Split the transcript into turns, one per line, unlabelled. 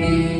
you.